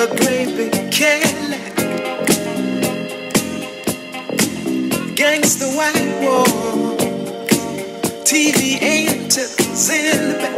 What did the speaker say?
a great big Cadillac. Gangsta white wall, TV antics in the back.